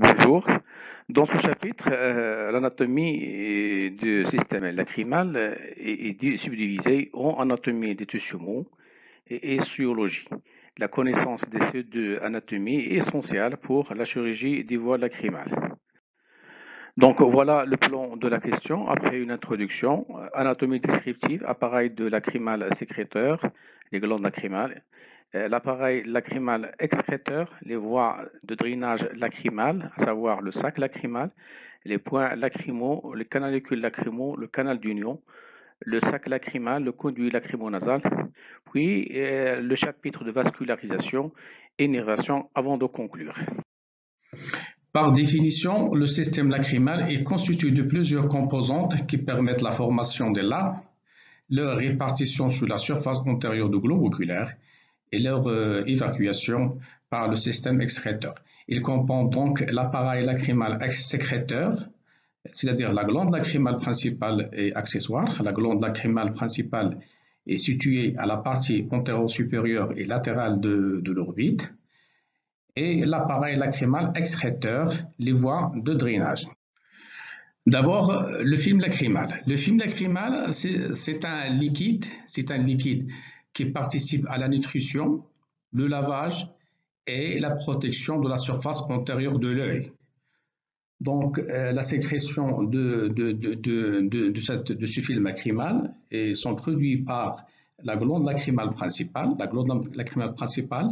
Bonjour. Dans ce chapitre, euh, l'anatomie du système lacrymal est, subdivisée en anatomie des tissus mous et histologie. La connaissance de ces deux anatomies est essentielle pour la chirurgie des voies lacrymales. Donc voilà le plan de la question après une introduction. Anatomie descriptive, appareil de lacrymal sécréteur, les glandes lacrymales, euh, l'appareil lacrymal excréteur, les voies de drainage lacrymal, à savoir le sac lacrymal, les points lacrymaux, les canalicule lacrymaux, le canal d'union, le sac lacrymal, le conduit lacrymonasal, puis euh, le chapitre de vascularisation et innervation avant de conclure. Par définition, le système lacrymal est constitué de plusieurs composantes qui permettent la formation des larmes, leur répartition sur la surface antérieure du globe oculaire et leur euh, évacuation par le système excréteur. Il comprend donc l'appareil lacrymal sécréteur, c'est-à-dire la glande lacrymale principale et accessoire. La glande lacrymale principale est située à la partie antéro-supérieure et latérale de, l'orbite. Et l'appareil lacrymal excréteur, les voies de drainage. D'abord, le film lacrymal. Le film lacrymal, c'est un liquide, c'est un liquide qui participent à la nutrition, le lavage et la protection de la surface antérieure de l'œil. Donc, euh, la sécrétion de, ce film lacrymal est, sont produits par la glande lacrymale principale, la glande lacrymale principale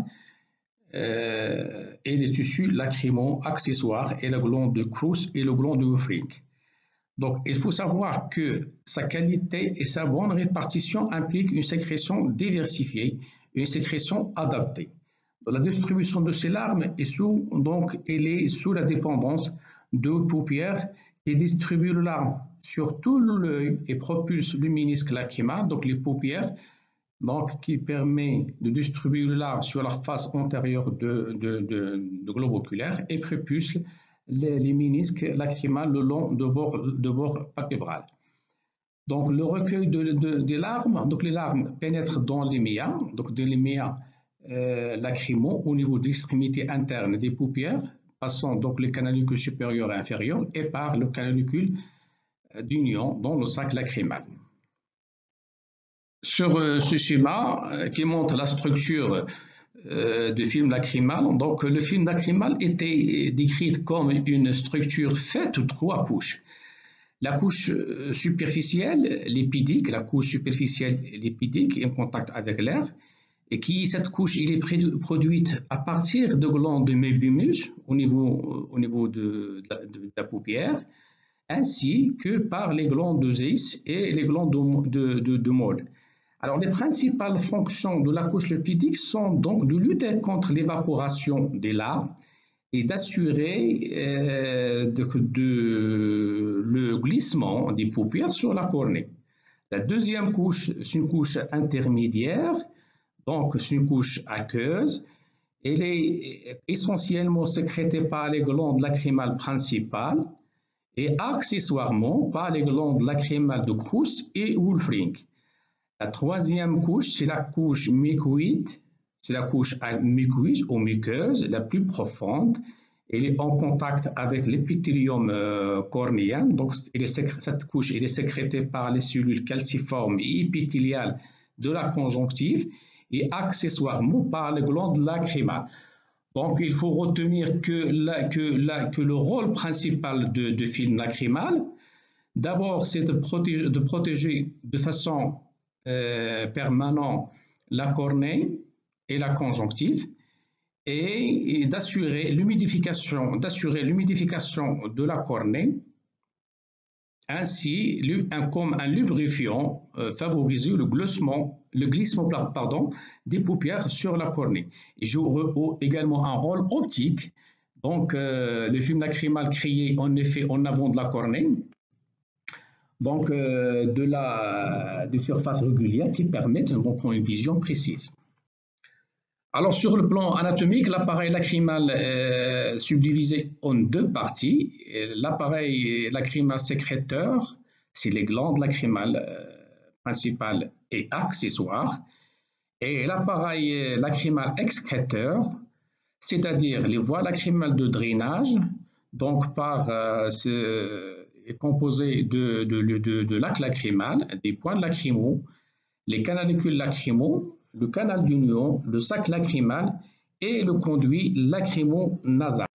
euh, et les tissus lacrymaux accessoires et la glande de Crous et le glande de Wolfring. Donc, il faut savoir que sa qualité et sa bonne répartition impliquent une sécrétion diversifiée, une sécrétion adaptée. La distribution de ces larmes est sous, donc, sous la dépendance de paupières qui distribuent le larme sur tout l'œil et propulse le ménisque donc les paupières, donc, qui permet de distribuer le larme sur la face antérieure de globe oculaire et propulse les, les ménisques lacrymales le long de bord, de bord palpébral. Donc, le recueil de, des larmes, donc les larmes pénètrent dans les méas, donc dans les méas euh, lacrymaux au niveau de l'extrémité interne des paupières, passant donc les canalicule supérieur et inférieur et par le canalicule d'union dans le sac lacrymal. Sur euh, ce schéma euh, qui montre la structure euh, de film lacrymal. Donc, le film lacrymal était décrit comme une structure faite de trois couches. La couche euh, superficielle, l'épidique, la couche superficielle l'épidique en contact avec l'air, et qui, cette couche, il est produite à partir de glandes de mébumus au niveau, au niveau de, la, paupière, ainsi que par les glandes de Zeiss et les glandes de, de, de. Alors, les principales fonctions de la couche lipidique sont donc de lutter contre l'évaporation des larmes et d'assurer euh, le glissement des paupières sur la cornée. La deuxième couche, c'est une couche intermédiaire, donc c'est une couche aqueuse. Elle est essentiellement sécrétée par les glandes lacrymales principales et accessoirement par les glandes lacrymales de Krus et Wolfring. La troisième couche, c'est la couche mucoïde, c'est la couche mucoïde ou muqueuse la plus profonde. Elle est en contact avec l'épithélium euh, cornéen. Donc, cette couche est sécrétée par les cellules calciformes et épithéliales de la conjonctive et accessoirement par les glandes lacrymales. Donc, il faut retenir que, le rôle principal de, film lacrymal, d'abord, c'est de protéger de façon euh, permanent la cornée et la conjonctive et, d'assurer l'humidification de la cornée. Ainsi comme un lubrifiant euh, favoriser le glissement le glissement des paupières sur la cornée. Et joue également un rôle optique. Donc euh, le film lacrymal créé en effet en avant de la cornée donc euh, de la de surface régulière qui permettent donc une vision précise. Alors sur le plan anatomique, l'appareil lacrymal est subdivisé en deux parties. L'appareil lacrymal sécréteur, c'est les glandes lacrymales euh, principales et accessoires, et l'appareil lacrymal excréteur, c'est-à-dire les voies lacrymales de drainage, donc par, est composé de, de, de, des points lacrymaux, les canalicules lacrymaux, le canal d'union, le sac lacrymal et le conduit lacrymo-nasal.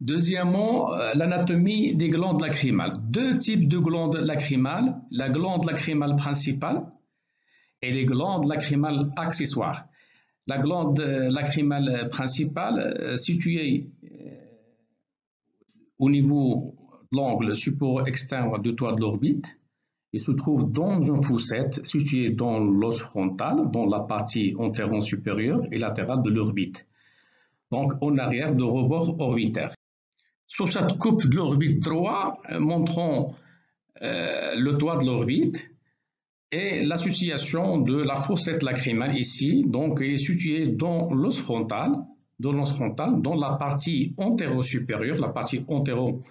Deuxièmement, euh, l'anatomie des glandes lacrymales. Deux types de glandes lacrymales, la glande lacrymale principale et les glandes lacrymales accessoires. La glande euh, lacrymale principale, euh, située au niveau l'angle support externe du toit de l'orbite, il se trouve dans une fossette située dans l'os frontal, dans la partie antéro supérieure et latérale de l'orbite, donc en arrière de rebord orbitaire. Sur cette coupe de l'orbite droit, euh, montrant euh, le toit de l'orbite et l'association de la fossette lacrymale ici, donc est située dans l'os frontal, dans l'os frontal, dans la partie antéro-supérieure, la partie antéro-supérieure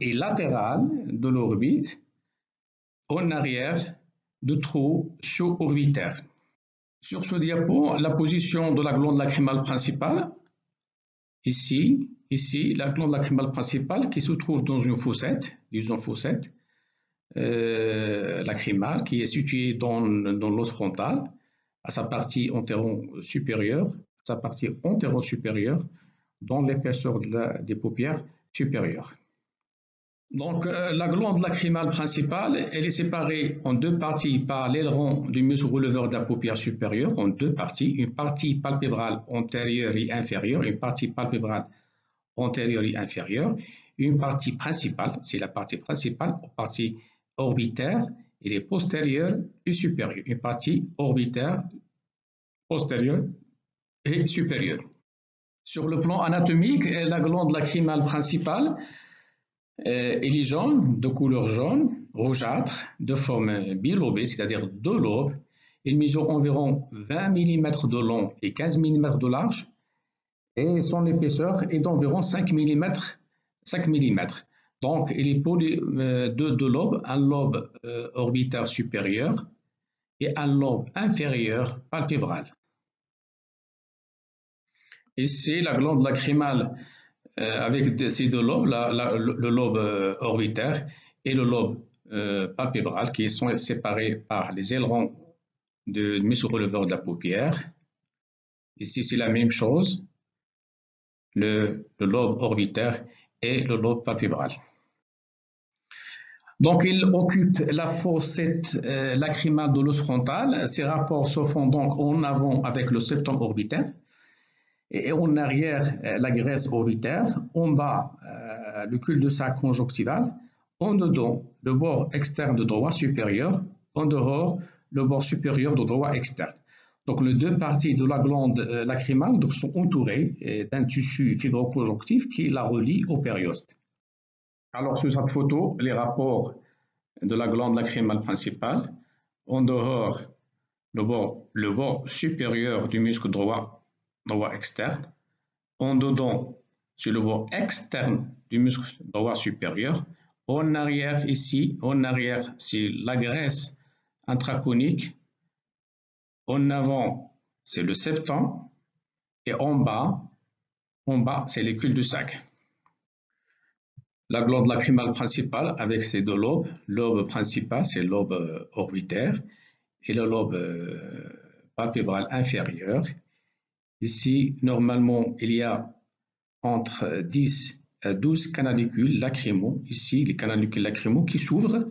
et latérale de l'orbite, en arrière de trou sous-orbitaire. Sur ce diapo, la position de la glande lacrymale principale, ici, ici, la glande lacrymale principale qui se trouve dans une fossette, disons fossette, euh, lacrymale qui est située dans, l'os frontal, à sa partie antéro-supérieure, sa partie antéro-supérieure, dans l'épaisseur des paupières supérieures. Donc, euh, la glande lacrymale principale, elle est séparée en deux parties par l'aileron du muscle releveur de la paupière supérieure, en deux parties, une partie palpébrale antérieure et inférieure, une partie palpébrale antérieure et inférieure, une partie principale, c'est la partie principale, partie orbitaire, et les postérieure et supérieure, une partie orbitaire, postérieure et supérieure. Sur le plan anatomique, la glande lacrymale principale, euh, il est jaune, de couleur jaune, rougeâtre, de forme bilobée, c'est-à-dire deux lobes. Il mesure environ 20 mm de long et 15 mm de large et son épaisseur est d'environ 5 mm. 5 mm. Donc, il est pour euh, de deux lobes, un lobe euh, orbitaire supérieur et un lobe inférieur palpébral. Ici, la glande lacrymale avec ces deux lobes, le lobe euh, orbitaire et le lobe euh, palpébral qui sont séparés par les ailerons de muscle releveur de la paupière. Ici, c'est la même chose, le, lobe orbitaire et le lobe palpébral. Donc, il occupe la fossette lacrymale de l'os frontal. Ces rapports se font donc en avant avec le septum orbitaire et en arrière euh, la graisse orbitaire, en bas euh, le cul-de-sac conjonctival, en dedans le bord externe de droit supérieur, en dehors le bord supérieur de droit externe. Donc les deux parties de la glande euh, lacrymale sont entourées d'un tissu fibroconjonctif qui la relie au périoste. Alors sur cette photo, les rapports de la glande lacrymale principale, en dehors le bord, le bord supérieur du muscle droit droit externe. En dedans, sur le bord externe du muscle droit supérieur. En arrière, ici, en arrière, c'est la graisse intraconique. En avant, c'est le septum. Et en bas, en bas, c'est les cul-de-sac. La glande lacrymale principale avec ses deux lobes. Le lobe principal, c'est le lobe orbitaire et le lobe euh, palpébral inférieur. Ici, normalement, il y a entre 10 à 12 canalicules lacrymaux. Ici, les canalicules lacrymaux qui s'ouvrent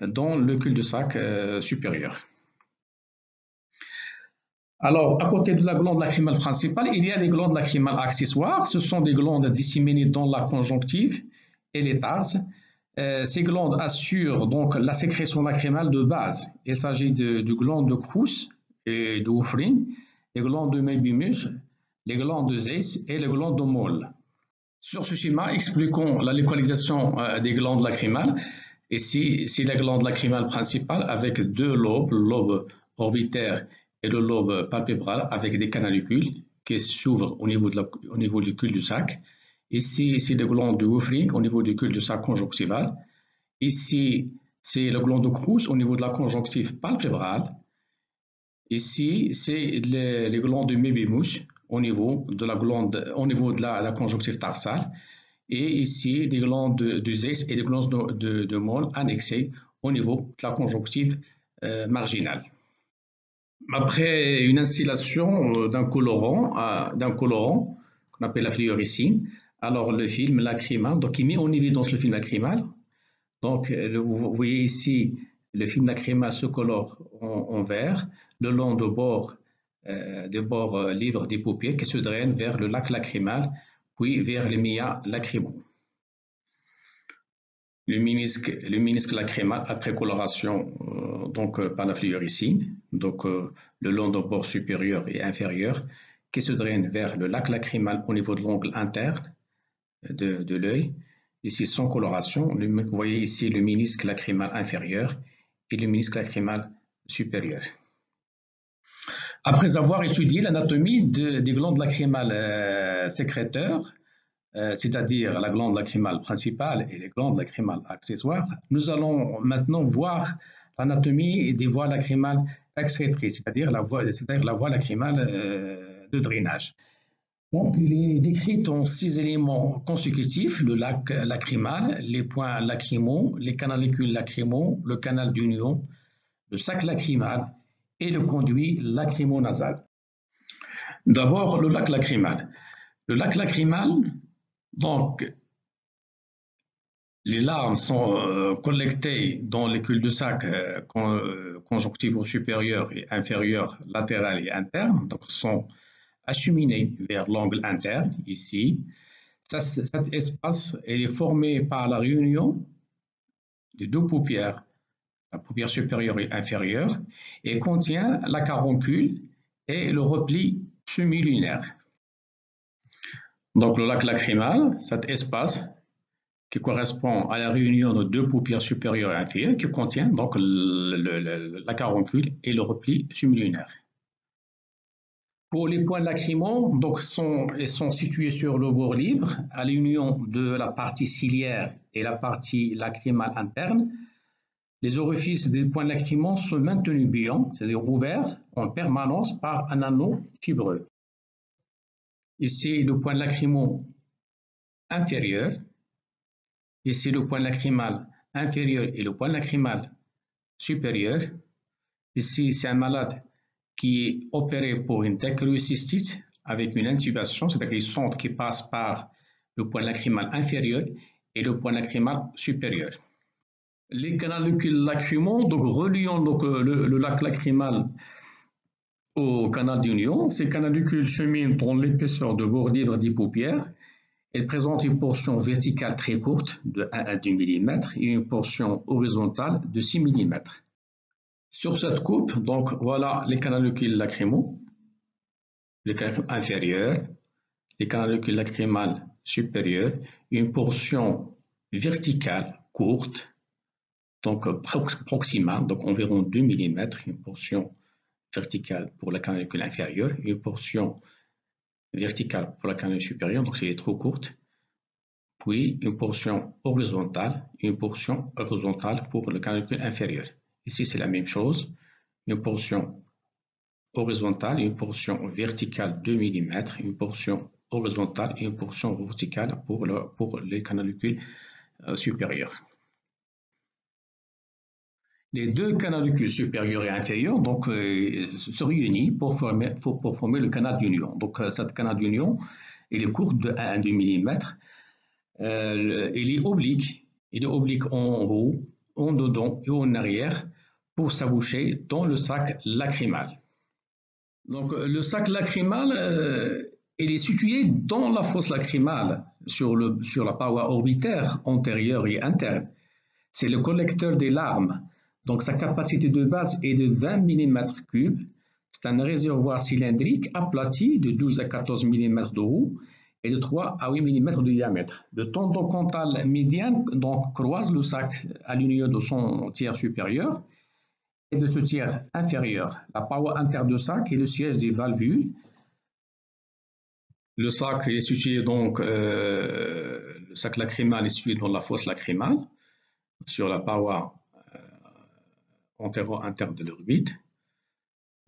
dans le cul-de-sac euh, supérieur. Alors, à côté de la glande lacrymale principale, il y a des glandes lacrymales accessoires. Ce sont des glandes disséminées dans la conjonctive et les tarses. Euh, ces glandes assurent donc la sécrétion lacrymale de base. Il s'agit de, glandes de Krus et de Wolfring les glandes de Mébimus, les glandes de Zeiss et les glandes de Moll. Sur ce schéma, expliquons la localisation euh, des glandes lacrymales. Ici, c'est la glande lacrymale principale avec deux lobes, le lobe orbitaire et le lobe palpébral avec des canalicules qui s'ouvrent au, niveau au niveau du cul-de-sac. Ici, c'est le gland de Wolfring au niveau du cul-de-sac conjonctival. Ici, c'est le gland de Krus au niveau de la conjonctive palpébrale. Ici, c'est les, glandes de Mébimus au niveau de la glande, au niveau de la, conjonctive tarsale. et ici des glandes de, Zeiss et des glandes de, de, annexées au niveau de la conjonctive euh, marginale. Après une installation d'un colorant, d'un colorant qu'on appelle la fluoricine, alors le film lacrymal, donc il met en évidence le film lacrymal. Donc vous voyez ici le film lacrymal se colore en, vert le long de bord, euh, des bords euh, libres des paupières qui se drainent vers le lac lacrymal puis vers les mia lacrymaux. Le ménisque, lacrymal après coloration euh, donc, par la fluoricine, donc le long de bord supérieur et inférieur, qui se draine vers le lac lacrymal au niveau de l'ongle interne de, de l'œil. Ici, sans coloration, vous voyez ici le ménisque lacrymal inférieur et le ménisque lacrymal supérieur. Après avoir étudié l'anatomie des glandes lacrymales euh, sécréteurs, euh, c'est-à-dire la glande lacrymale principale et les glandes lacrymales accessoires, nous allons maintenant voir l'anatomie des voies lacrymales excrétrices, c'est-à-dire la voie, la voie lacrymale euh, de drainage. Donc, il est décrit en six éléments consécutifs, le lac lacrymal, les points lacrymaux, les canalicules lacrymaux, le canal d'union, le sac lacrymal et le conduit lacrymo-nasal. D'abord, le lac lacrymal. Le lac lacrymal, donc, les larmes sont euh, collectées dans les cul-de-sac euh, euh, conjonctivaux supérieurs et inférieurs, latéral et interne, donc sont acheminées vers l'angle interne, ici. cet espace est formé par la réunion des deux paupières la paupière supérieure et inférieure, et contient la caroncule et le repli semi-lunaire. Donc le lac lacrymal, cet espace qui correspond à la réunion de deux paupières supérieures et inférieures, qui contient donc la caroncule et le repli semi-lunaire. Pour les points lacrymaux, donc ils sont situés sur le bord libre, à l'union de la partie ciliaire et la partie lacrymale interne, les orifices des points lacrymaux sont maintenus billants, c'est-à-dire ouverts en permanence par un anneau fibreux. Ici, le point lacrymal inférieur. Ici, le point lacrymal inférieur et le point lacrymal supérieur. Ici, c'est un malade qui est opéré pour une dacryocystite avec une intubation, c'est-à-dire une sonde qui passe par le point lacrymal inférieur et le point lacrymal supérieur les canalucules lacrymaux, donc reliant donc, euh, le, lac lacrymal au canal d'union. Ces canalucules cheminent dans l'épaisseur de bord libre des paupières. Elles présentent une portion verticale très courte de 1 à 2 mm et une portion horizontale de 6 mm. Sur cette coupe, donc voilà les canalucules lacrymaux, les canalucules inférieurs, les canalucules lacrymales supérieures, une portion verticale courte donc proximale, donc environ 2 mm, une portion verticale pour la canicule inférieure, une portion verticale pour la canicule supérieure, donc c'est trop courte, puis une portion horizontale, une portion horizontale pour le canicule inférieur. Ici, c'est la même chose, une portion horizontale, une portion verticale 2 mm, une portion horizontale et une portion verticale pour, le, pour les canalucules euh, supérieures les deux canalucules supérieurs et inférieurs donc, euh, se réunissent pour former, le canal d'union. Donc, euh, canal d'union, est court de 1 à 2 mm. Il est oblique. Il est oblique en haut, en dedans et en arrière pour s'aboucher dans le sac lacrymal. Donc, le sac lacrymal, il est situé dans la fosse lacrymale, sur, le, sur la paroi orbitaire antérieure et interne. C'est le collecteur des larmes donc sa capacité de base est de 20 mm3. C'est un réservoir cylindrique aplati de 12 à 14 mm de haut et de 3 à 8 mm de diamètre. Le tendon cantal médian donc, croise le sac à l'union de son tiers supérieur et de ce tiers inférieur. La paroi interne du sac est le siège des valvules. Le sac est situé donc, euh, lacrymal est situé dans la fosse lacrymale sur la paroi entéro interne de l'orbite.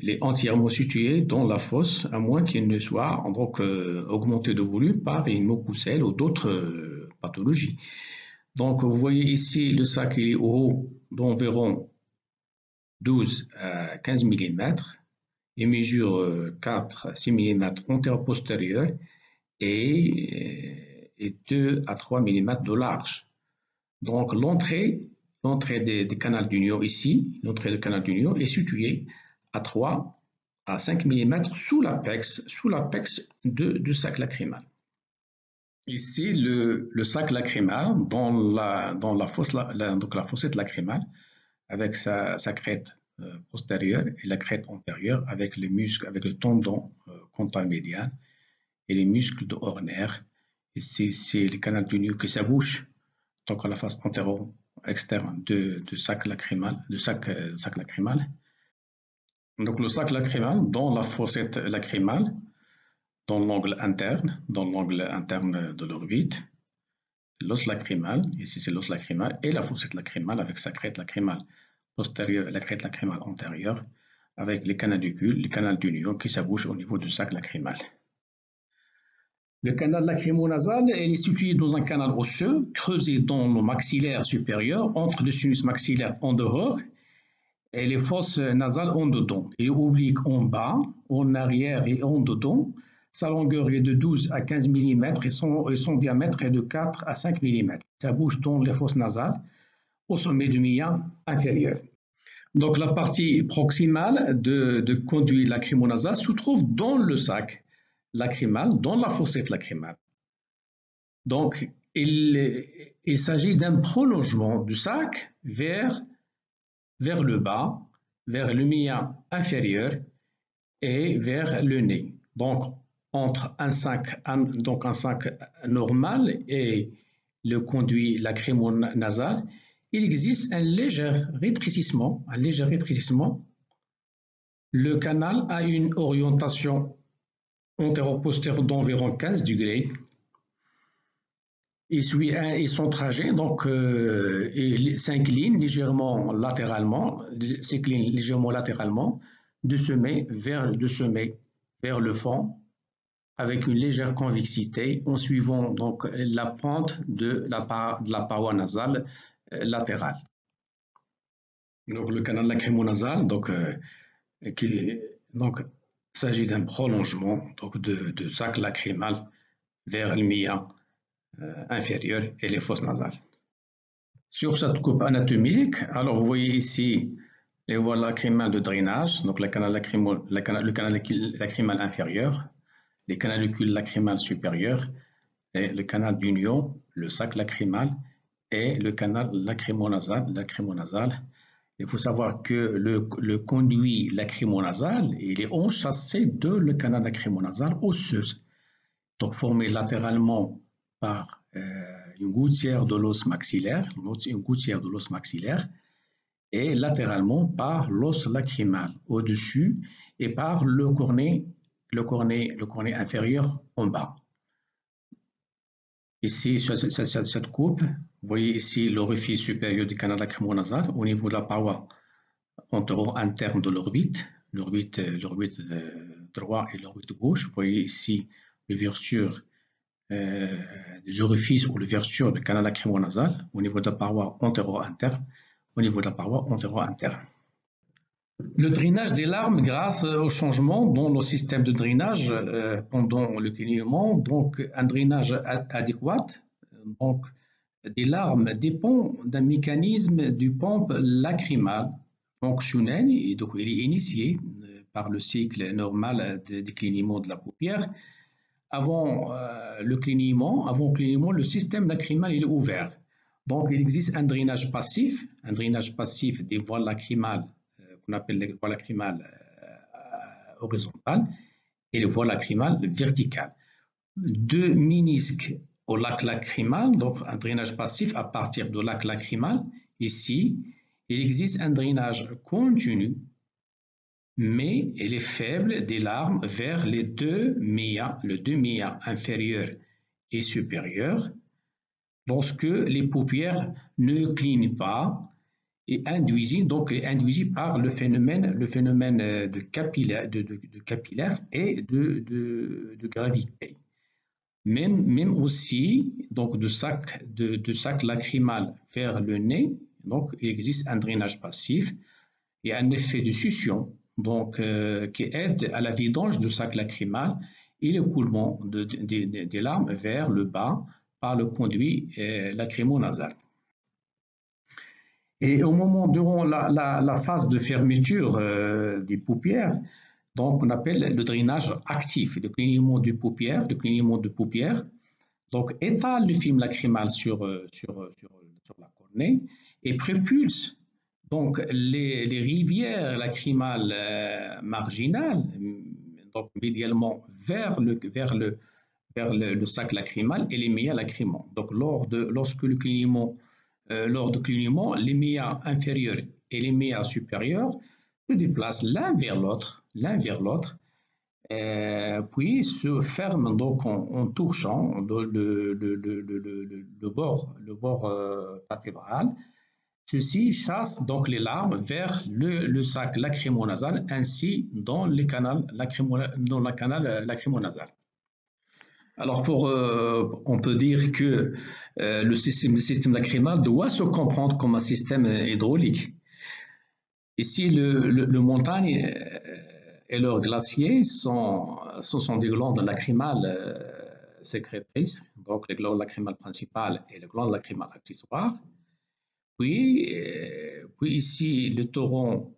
Il est entièrement situé dans la fosse, à moins qu'il ne soit donc, euh, augmenté de volume par une mucoselle ou d'autres euh, pathologies. Donc, vous voyez ici le sac est haut d'environ 12 à 15 mm et mesure 4 à 6 mm antérieur-postérieur et, et 2 à 3 mm de large. Donc, l'entrée l'entrée des, des canaux d'union ici, l'entrée du canal d'union est située à 3 à 5 mm sous l'apex, sous l'apex du sac lacrymal. Ici, le, le sac lacrymal dans la, dans la, fosse, donc la fossette lacrymale avec sa, sa crête euh, postérieure et la crête antérieure avec les muscles, avec le tendon euh, médian et les muscles de Horner. Ici, c'est le canal du qui s'abouche donc à la face antéro externe de, de sac lacrymal, de sac, euh, sac lacrymal donc le sac lacrymal dans la fossette lacrymale, dans l'angle interne, dans l'angle interne de l'orbite, l'os lacrymal, ici c'est l'os lacrymal, et la fossette lacrymale avec sa crête lacrymale postérieure la crête lacrymale antérieure, avec les canalucules, les canaux d'union qui s'abouchent au niveau du sac lacrymal. Le canal lacrymonasal est situé dans un canal osseux creusé dans le maxillaire supérieur entre le sinus maxillaire en dehors et les fosses nasales en dedans et oblique en bas, en arrière et en dedans. Sa longueur est de 12 à 15 mm et son, diamètre est de 4 à 5 mm. Ça bouge dans les fosses nasales au sommet du milieu inférieur. Donc la partie proximale de, de conduit lacrymonasal se trouve dans le sac lacrymal, dans la fossette lacrymale. Donc il s'agit d'un prolongement du sac vers vers le bas, vers le milieu inférieur et vers le nez. Donc, entre un sac, donc un sac normal et le conduit lacrymo-nasal, il existe un léger rétrécissement, un léger rétrécissement. Le canal a une orientation antéro-postérieure d'environ 15 degrés il suit un, son trajet, donc euh, s'incline légèrement latéralement, s'incline légèrement latéralement, de sommet vers sommet vers le fond, avec une légère convexité, en suivant donc la pente de la, de la paroi nasale euh, latérale. Donc le canal lacrymonasal, donc, euh, donc s'agit d'un prolongement donc, de, de sac lacrymal vers le euh, inférieure et les fosses nasales. Sur cette coupe anatomique, alors vous voyez ici les voies lacrymales de drainage, donc le canal, lacrymal inférieur, les canalucules lacrymales supérieures, le canal d'union, le sac lacrymal et le canal lacrymonasal. lacrymonasal. Il faut savoir que le, le conduit lacrymonasal il est enchâssé de le canal lacrymonasal osseuse, donc formé latéralement par euh, une gouttière de l'os maxillaire, une gouttière de l'os maxillaire, et latéralement par l'os lacrymal au-dessus et par le cornet, le cornet, le cornet inférieur en bas. Ici, sur cette coupe, vous voyez ici l'orifice supérieur du canal lacrymonasal au niveau de la paroi antéro-interne de l'orbite, l'orbite euh, droite et l'orbite gauche. Vous voyez ici l'ouverture des orifices ou l'ouverture du canal lacrymo-nasal au niveau de la paroi antéro-interne, au niveau de la paroi antéro-interne. Le drainage des larmes grâce au changement dans le système de drainage euh, pendant le clignement, donc un drainage adéquat, donc des larmes dépend d'un mécanisme du pompe lacrymal fonctionnel et donc il est initié euh, par le cycle normal de déclinement de la paupière avant euh, le clignement, avant le clignement, le système lacrymal est ouvert. Donc, il existe un drainage passif, un drainage passif des voies lacrymales, euh, qu'on appelle les voies lacrymales euh, horizontales, et les voies lacrymales verticales. Deux ménisques au lac lacrymal, donc un drainage passif à partir du lac lacrymal. Ici, il existe un drainage continu mais elle est faible des larmes vers les deux méas, le deux méas inférieur et supérieur, lorsque les paupières ne clignent pas et induisit, donc par le phénomène, le phénomène de capillaire, de, capillaire et de, gravité. Même, aussi, donc de sac, de, sac lacrymal vers le nez, donc il existe un drainage passif et un effet de succion, donc euh, qui aide à la vidange du sac lacrymal et l'écoulement des larmes vers le bas par le conduit euh, lacrymo-nasal. Et au moment, durant la, phase de fermeture euh, des paupières, donc on appelle le drainage actif, le clignement de paupières, le clignement de paupières, donc étale le film lacrymal sur, sur la cornée et propulse donc les, rivières lacrymales marginales, donc médialement vers le, vers le, vers le, sac lacrymal et les méas lacrymaux. Donc, lors de, lorsque le clignement, euh, lors du clignement, les méas inférieurs et les méas supérieurs se déplacent l'un vers l'autre, l'un vers l'autre, euh, puis se ferment donc en, touchant le, bord, le bord euh, Ceci chasse donc les larmes vers le, sac lacrymonasal ainsi dans, les dans la canal lacrymonasal. Alors, euh, on peut dire que euh, le système, le lacrymal doit se comprendre comme un système hydraulique. Ici, le, le, montagne euh, et leurs glaciers sont des glandes lacrymales sécrétrices, donc les glandes lacrymales principales et les glandes lacrymales accessoires. Puis, puis ici, les torrents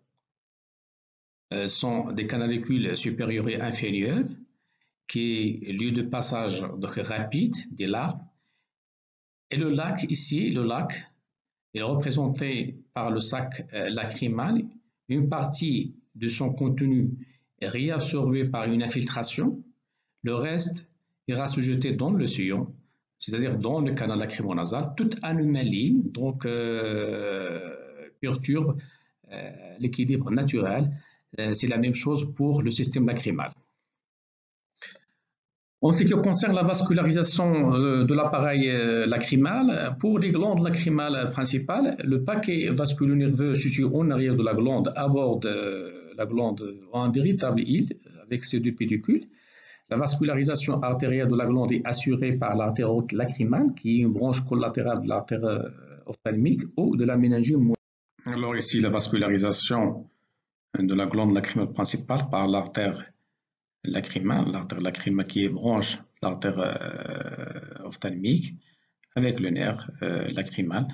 sont des canalicules supérieurs et inférieurs qui est lieu de passage rapide des larmes. Et le lac ici, le lac, est représenté par le sac euh, lacrymal. Une partie de son contenu est réabsorbée par une infiltration. Le reste ira se jeter dans le sillon, c'est-à-dire dans le canal lacrymonasal. Toute anomalie donc euh, perturbe euh, l'équilibre naturel. C'est la même chose pour le système lacrymal. En ce qui concerne la vascularisation euh, de l'appareil euh, lacrymal, pour les glandes lacrymales principales, le paquet vasculo-nerveux situé en arrière de la glande aborde euh, la glande en véritable île avec ses deux pédicules. La vascularisation artérielle de la glande est assurée par l'artère lacrymale, qui est une branche collatérale de l'artère ophtalmique ou de la méningiome. Alors ici, la vascularisation de la glande lacrymale principale par l'artère lacrymale, l'artère lacrymale qui est branche l'artère euh, ophtalmique avec le nerf euh, lacrymal.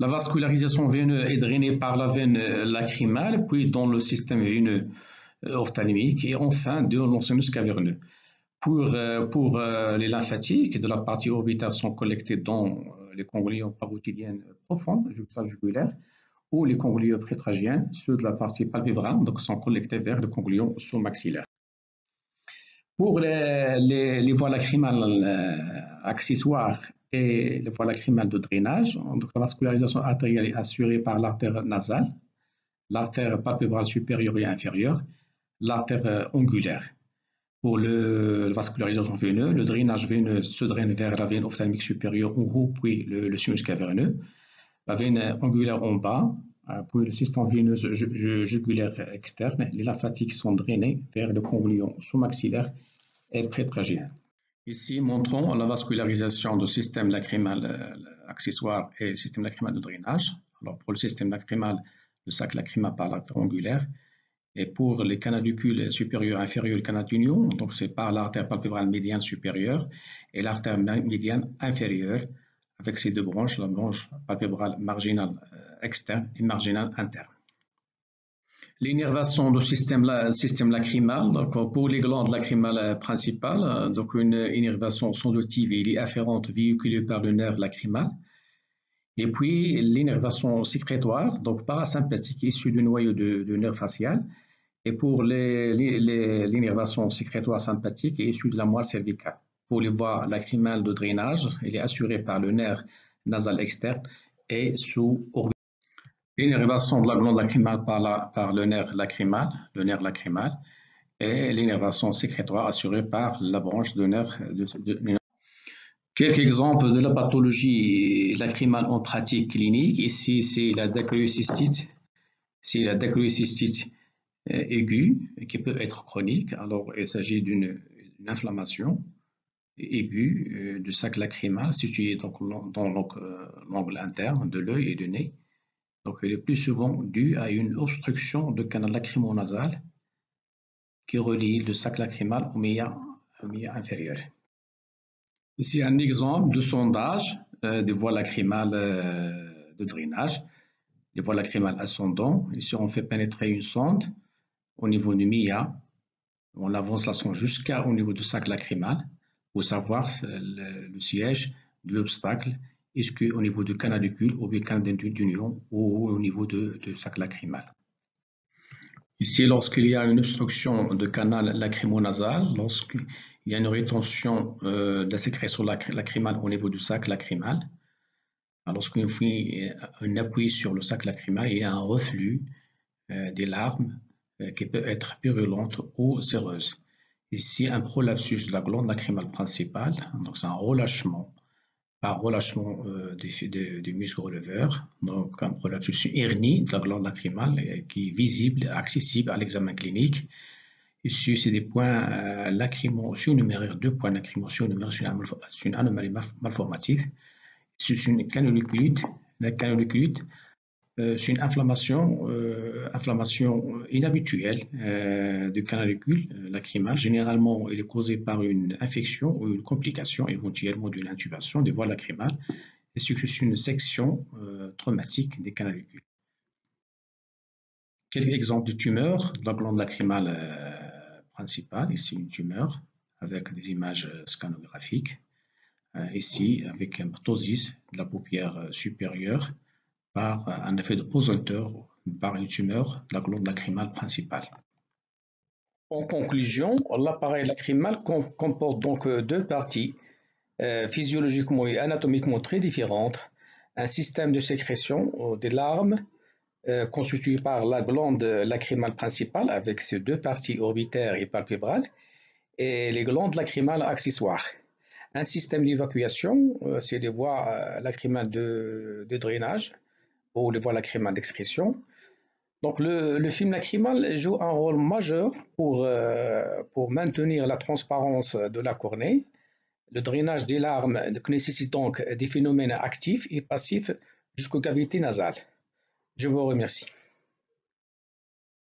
La vascularisation veineuse est drainée par la veine lacrymale, puis dans le système veineux euh, ophtalmique et enfin dans l'ensemble caverneux. Pour, pour les lymphatiques de la partie orbitale sont collectés dans les ganglions parotidiennes profondes, jugulaires, ou les ganglions prétragiens, ceux de la partie palpébrale, donc sont collectés vers le ganglion sous-maxillaire. Pour les, voies lacrymales euh, accessoires et les voies lacrymales de drainage, la vascularisation artérielle est assurée par l'artère nasale, l'artère palpébrale supérieure et inférieure, l'artère ongulaire. Pour le, la vascularisation veineuse, le drainage veineux se draine vers la veine ophtalmique supérieure en haut, puis le, le sinus caverneux la veine angulaire en bas, euh, pour le système veineux jugulaire externe, les lymphatiques sont drainés vers le convolution sous-maxillaire et prétragien. Ici, montrons la vascularisation du système lacrymal euh, accessoire et le système lacrymal de drainage. Alors, pour le système lacrymal, le sac lacrymal par l'artère angulaire. Et pour les canalucules supérieurs et le canal d'union, donc c'est par l'artère palpébrale médiane supérieure et l'artère médiane inférieure avec ces deux branches, la branche palpébrale marginale euh, externe et marginale interne. L'innervation du système, système lacrymal, donc pour les glandes lacrymales principales, euh, donc une innervation sensitive et afférente véhiculée par le nerf lacrymal. Et puis l'innervation sécrétoire, donc parasympathique issue du noyau de, nerf facial. Et pour l'innervation sécrétoire sympathique issue de la moelle cervicale. Pour les voies lacrymales de drainage, il est assuré par le nerf nasal externe et sous L'innervation de la glande lacrymale par, par, le nerf lacrymal, le nerf lacrymal, et l'innervation sécrétoire assurée par la branche de nerf. De, Quelques exemples de la pathologie lacrymale en pratique clinique. Ici, c'est la dacryocystite. C'est la dacryocystite euh, aiguë qui peut être chronique. Alors, il s'agit d'une inflammation aiguë euh, du sac lacrymal situé dans euh, l'angle interne de l'œil et du nez. Donc, elle est plus souvent due à une obstruction du canal lacrymo-nasal qui relie le sac lacrymal au milieu, inférieur. Ici, un exemple de sondage des voies lacrymales de drainage, des voies lacrymales ascendantes. Ici, on fait pénétrer une sonde au niveau du MIA. On avance la sonde jusqu'au niveau du sac lacrymal pour savoir le, siège de l'obstacle. Est-ce qu'au niveau du canalicule ou du canal d'union ou au niveau du sac lacrymal. Ici, lorsqu'il y a une obstruction de canal lacrymonasal, lorsqu'il y a une rétention euh, de la sécrétion lacrymale au niveau du sac lacrymal, lorsqu'on fait un appui sur le sac lacrymal, il y a un reflux euh, des larmes euh, qui peut être purulente ou séreuse. Ici, un prolapsus de la glande lacrymale principale, donc c'est un relâchement par relâchement euh, du, muscle releveur, donc un prolapsus, hernie de la glande lacrymale euh, qui est visible, accessible à l'examen clinique. Ici, c'est des points euh, lacrymo surnuméraires, deux points lacrymo surnuméraires, c'est une anomalie malformative. C'est une canaliculite. La canaliculite, euh, c'est une inflammation, euh, inflammation inhabituelle euh, du canalicule lacrymal. Généralement, elle est causée par une infection ou une complication éventuellement d'une intubation des voies lacrymales. Et c'est une section traumatique des canalicules. Quelques exemples de tumeurs de la glande lacrymale principale. Ici, une tumeur avec des images scanographiques. ici, avec un ptosis de la paupière supérieure par un effet de posanteur par une tumeur de la glande lacrymale principale. En conclusion, l'appareil lacrymal comporte donc euh, deux parties euh, physiologiquement et anatomiquement très différentes. Un système de sécrétion euh, des larmes constitué par la glande lacrymale principale avec ses deux parties orbitaires et palpébrales et les glandes lacrymales accessoires. Un système d'évacuation, c'est des voies lacrymales de drainage ou les voies lacrymales d'excrétion. Donc le, film lacrymal joue un rôle majeur pour, euh, pour maintenir la transparence de la cornée. Le drainage des larmes nécessite donc des phénomènes actifs et passifs jusqu'aux cavités nasales. Je vous remercie.